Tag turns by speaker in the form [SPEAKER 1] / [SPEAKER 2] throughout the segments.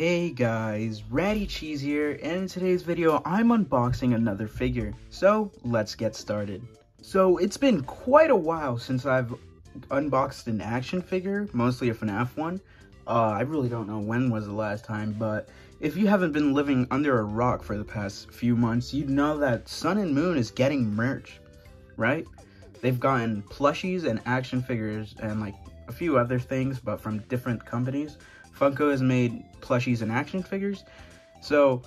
[SPEAKER 1] Hey guys, Ratty Cheeze here, and in today's video I'm unboxing another figure. So, let's get started. So, it's been quite a while since I've unboxed an action figure, mostly a FNAF one. Uh, I really don't know when was the last time, but if you haven't been living under a rock for the past few months, you'd know that Sun and Moon is getting merch, right? They've gotten plushies and action figures and like a few other things, but from different companies. Funko has made plushies and action figures. So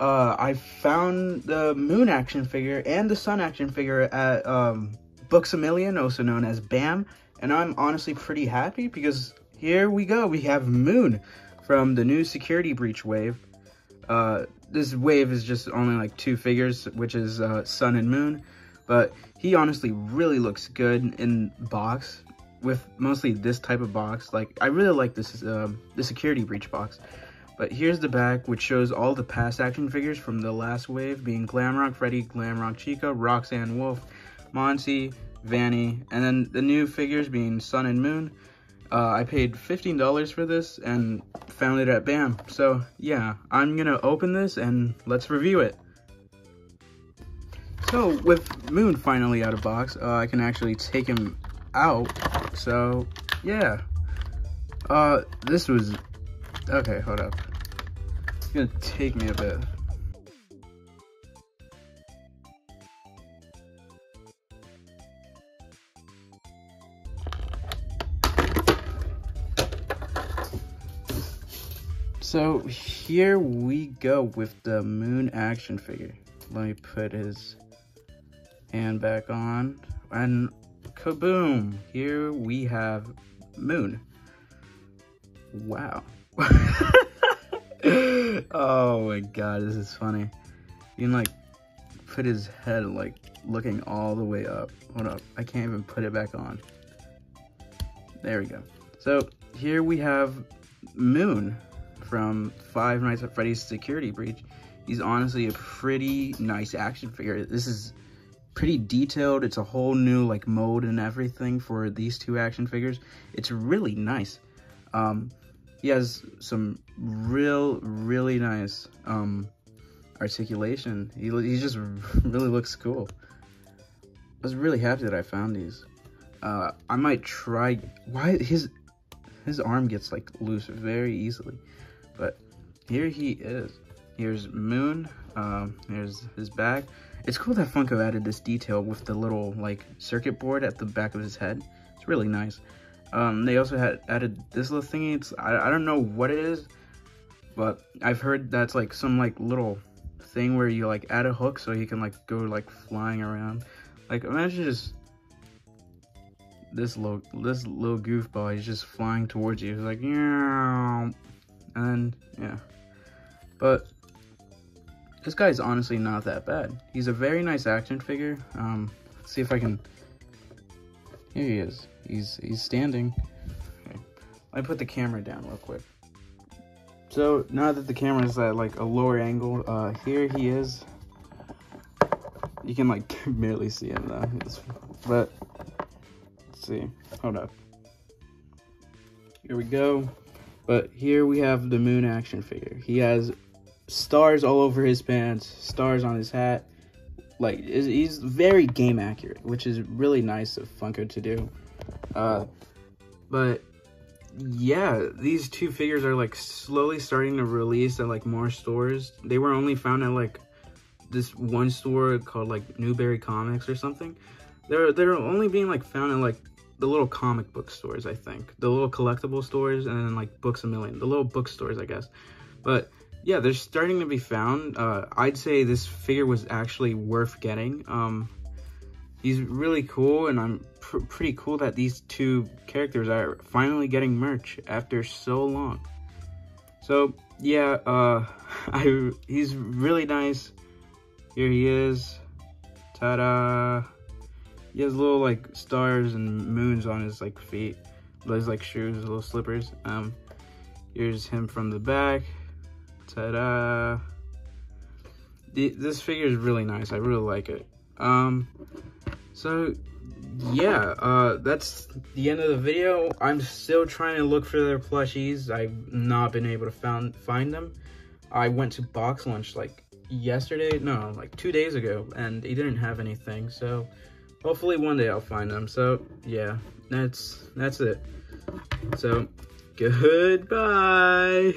[SPEAKER 1] uh, I found the Moon action figure and the Sun action figure at um, Books A Million, also known as BAM. And I'm honestly pretty happy because here we go. We have Moon from the new Security Breach wave. Uh, this wave is just only like two figures, which is uh, Sun and Moon. But he honestly really looks good in box with mostly this type of box. Like, I really like this, um, the security breach box. But here's the back, which shows all the past action figures from the last wave, being Glamrock, Freddy, Glamrock Chica, Roxanne Wolf, Monty, Vanny, and then the new figures being Sun and Moon. Uh, I paid $15 for this and found it at BAM. So yeah, I'm gonna open this and let's review it. So with Moon finally out of box, uh, I can actually take him out. So, yeah. Uh, this was... Okay, hold up. It's gonna take me a bit. So here we go with the moon action figure. Let me put his hand back on. And kaboom! Here we have Moon. Wow. oh my god, this is funny. You can like put his head like looking all the way up. Hold up, I can't even put it back on. There we go. So here we have Moon from Five Nights at Freddy's Security Breach. He's honestly a pretty nice action figure. This is pretty detailed. It's a whole new like mode and everything for these two action figures. It's really nice. Um, he has some real, really nice um, articulation. He, he just really looks cool. I was really happy that I found these. Uh, I might try, why his, his arm gets like loose very easily. But here he is. Here's Moon, um, here's his back. It's cool that Funko added this detail with the little like circuit board at the back of his head. It's really nice. Um, they also had added this little thingy. It's I, I don't know what it is, but I've heard that's like some like little thing where you like add a hook so he can like go like flying around. Like imagine just this little this little goofball. He's just flying towards you. He's like yeah, and yeah, but this guy's honestly not that bad. He's a very nice action figure. Um, let's see if I can... Here he is. He's he's standing. Okay. Let me put the camera down real quick. So now that the camera is at like a lower angle, uh, here he is. You can like barely see him though. It's, but let's see. Hold up. Here we go. But here we have the moon action figure. He has stars all over his pants, stars on his hat. Like, he's very game accurate, which is really nice of Funko to do. Uh, but yeah, these two figures are like slowly starting to release at like more stores. They were only found at like this one store called like Newbury Comics or something. They're they're only being like found in like the little comic book stores, I think. The little collectible stores and then like Books A Million. The little bookstores, I guess. But yeah, they're starting to be found. Uh, I'd say this figure was actually worth getting. Um, he's really cool, and I'm pr pretty cool that these two characters are finally getting merch after so long. So, yeah, uh, I he's really nice. Here he is. Ta-da! He has little, like, stars and moons on his, like, feet. Those, like, shoes, little slippers. Um, here's him from the back. Ta-da! This figure is really nice. I really like it. Um, So, yeah, uh, that's the end of the video. I'm still trying to look for their plushies. I've not been able to found, find them. I went to Box Lunch like yesterday, no, like two days ago, and they didn't have anything. So, hopefully one day I'll find them. So, yeah, that's that's it. So, goodbye.